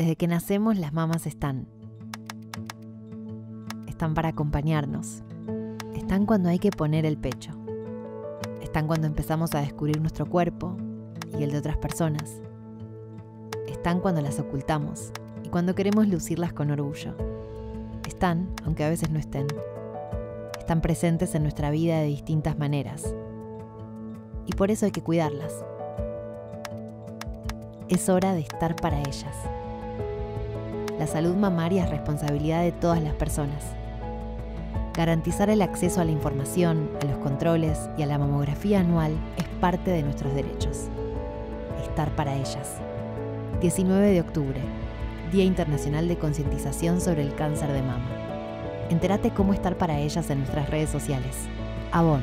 Desde que nacemos las mamás están. Están para acompañarnos. Están cuando hay que poner el pecho. Están cuando empezamos a descubrir nuestro cuerpo y el de otras personas. Están cuando las ocultamos y cuando queremos lucirlas con orgullo. Están, aunque a veces no estén. Están presentes en nuestra vida de distintas maneras. Y por eso hay que cuidarlas. Es hora de estar para ellas. La salud mamaria es responsabilidad de todas las personas. Garantizar el acceso a la información, a los controles y a la mamografía anual es parte de nuestros derechos. Estar para ellas. 19 de octubre, Día Internacional de Concientización sobre el Cáncer de Mama. Entérate cómo estar para ellas en nuestras redes sociales. Avon.